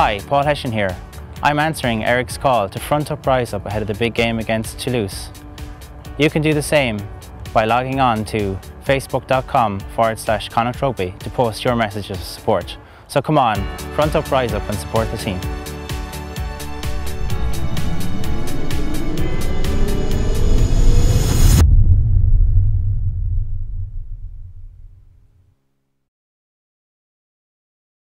Hi, Paul Hession here. I'm answering Eric's call to front up Rise Up ahead of the big game against Toulouse. You can do the same by logging on to facebook.com forward slash Connacht to post your messages of support. So come on, front up Rise Up and support the team.